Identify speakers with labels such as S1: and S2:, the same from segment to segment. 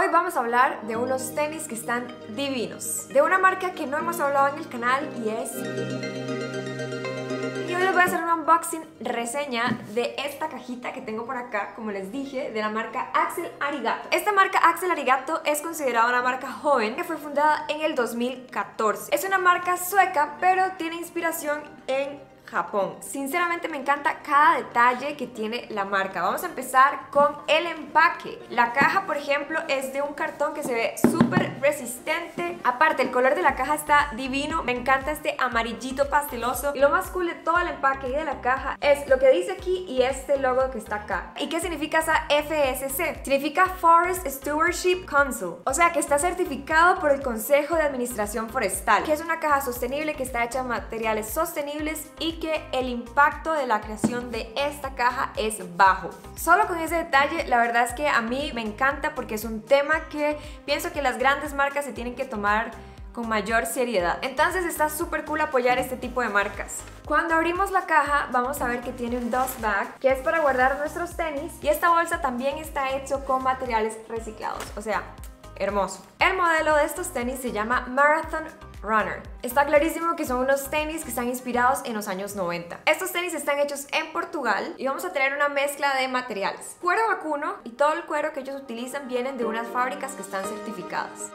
S1: Hoy vamos a hablar de unos tenis que están divinos, de una marca que no hemos hablado en el canal y es... Y hoy les voy a hacer un unboxing reseña de esta cajita que tengo por acá, como les dije, de la marca Axel Arigato. Esta marca Axel Arigato es considerada una marca joven que fue fundada en el 2014. Es una marca sueca, pero tiene inspiración en Japón. Sinceramente me encanta cada detalle que tiene la marca. Vamos a empezar con el empaque. La caja, por ejemplo, es de un cartón que se ve súper resistente. Aparte, el color de la caja está divino. Me encanta este amarillito pasteloso. Y lo más cool de todo el empaque y de la caja es lo que dice aquí y este logo que está acá. ¿Y qué significa esa FSC? Significa Forest Stewardship Council. O sea, que está certificado por el Consejo de Administración Forestal, que es una caja sostenible que está hecha de materiales sostenibles y que el impacto de la creación de esta caja es bajo. Solo con ese detalle, la verdad es que a mí me encanta porque es un tema que pienso que las grandes marcas se tienen que tomar con mayor seriedad. Entonces está súper cool apoyar este tipo de marcas. Cuando abrimos la caja vamos a ver que tiene un dust bag que es para guardar nuestros tenis y esta bolsa también está hecho con materiales reciclados, o sea, hermoso. El modelo de estos tenis se llama Marathon Runner. Está clarísimo que son unos tenis que están inspirados en los años 90. Estos tenis están hechos en Portugal y vamos a tener una mezcla de materiales. Cuero vacuno y todo el cuero que ellos utilizan vienen de unas fábricas que están certificadas.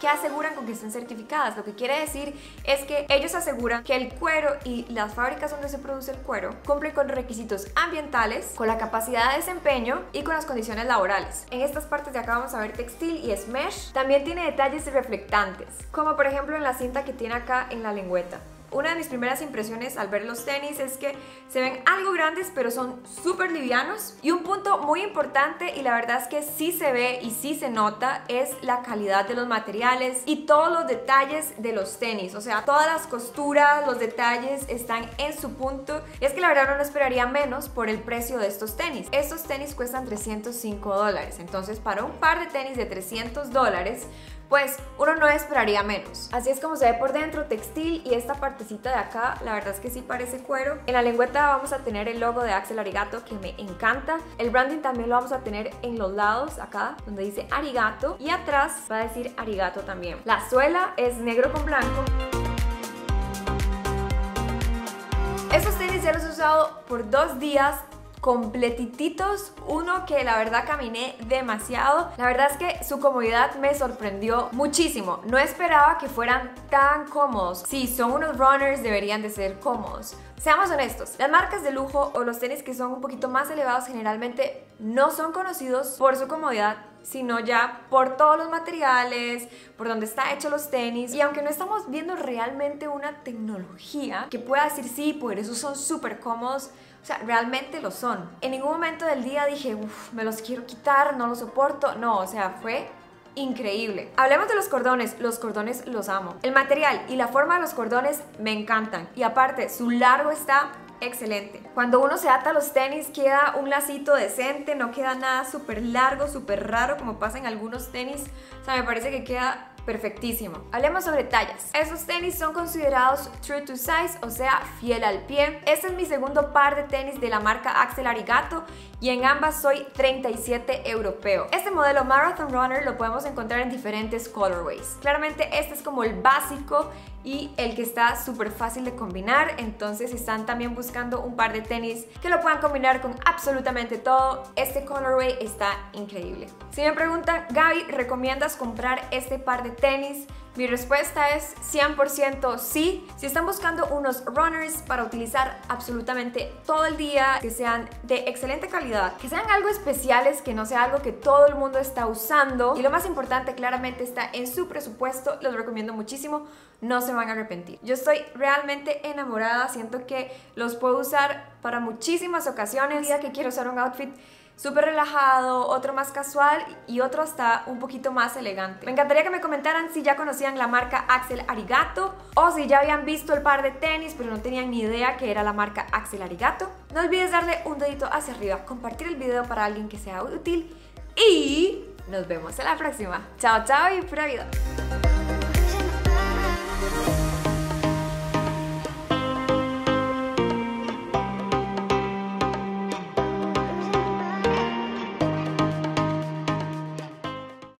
S1: ¿Qué aseguran con que estén certificadas? Lo que quiere decir es que ellos aseguran que el cuero y las fábricas donde se produce el cuero cumplen con requisitos ambientales, con la capacidad de desempeño y con las condiciones laborales. En estas partes de acá vamos a ver textil y es mesh. También tiene detalles reflectantes, como por ejemplo en la cinta que tiene acá en la lengüeta. Una de mis primeras impresiones al ver los tenis es que se ven algo grandes pero son súper livianos. Y un punto muy importante y la verdad es que sí se ve y sí se nota es la calidad de los materiales y todos los detalles de los tenis, o sea, todas las costuras, los detalles están en su punto. Y es que la verdad no esperaría menos por el precio de estos tenis. Estos tenis cuestan 305 dólares, entonces para un par de tenis de 300 dólares pues uno no esperaría menos. Así es como se ve por dentro, textil y esta partecita de acá, la verdad es que sí parece cuero. En la lengüeta vamos a tener el logo de Axel Arigato que me encanta. El branding también lo vamos a tener en los lados acá, donde dice Arigato y atrás va a decir Arigato también. La suela es negro con blanco. Estos tenis ya los he usado por dos días completititos, uno que la verdad caminé demasiado. La verdad es que su comodidad me sorprendió muchísimo. No esperaba que fueran tan cómodos. Si son unos runners, deberían de ser cómodos. Seamos honestos, las marcas de lujo o los tenis que son un poquito más elevados generalmente no son conocidos por su comodidad, sino ya por todos los materiales, por donde está hecho los tenis. Y aunque no estamos viendo realmente una tecnología que pueda decir sí, por eso son súper cómodos, o sea, realmente lo son. En ningún momento del día dije, uff, me los quiero quitar, no los soporto. No, o sea, fue increíble. Hablemos de los cordones, los cordones los amo. El material y la forma de los cordones me encantan. Y aparte, su largo está excelente. Cuando uno se ata los tenis queda un lacito decente, no queda nada súper largo, súper raro como pasa en algunos tenis. O sea, me parece que queda perfectísimo. Hablemos sobre tallas. Estos tenis son considerados true to size, o sea, fiel al pie. Este es mi segundo par de tenis de la marca Axel Arigato y en ambas soy 37 europeo. Este modelo Marathon Runner lo podemos encontrar en diferentes colorways. Claramente este es como el básico y el que está súper fácil de combinar, entonces están también buscando un par de tenis que lo puedan combinar con absolutamente todo, este colorway está increíble. Si me preguntan, Gaby, ¿recomiendas comprar este par de tenis? Mi respuesta es 100% sí. Si están buscando unos runners para utilizar absolutamente todo el día, que sean de excelente calidad, que sean algo especiales, que no sea algo que todo el mundo está usando y lo más importante claramente está en su presupuesto, los recomiendo muchísimo, no se van a arrepentir. Yo estoy realmente enamorada, siento que los puedo usar para muchísimas ocasiones, ya que quiero usar un outfit súper relajado, otro más casual y otro hasta un poquito más elegante. Me encantaría que me comentaran si ya conocían la marca Axel Arigato o si ya habían visto el par de tenis pero no tenían ni idea que era la marca Axel Arigato. No olvides darle un dedito hacia arriba, compartir el video para alguien que sea útil y nos vemos en la próxima. Chao, chao y pura.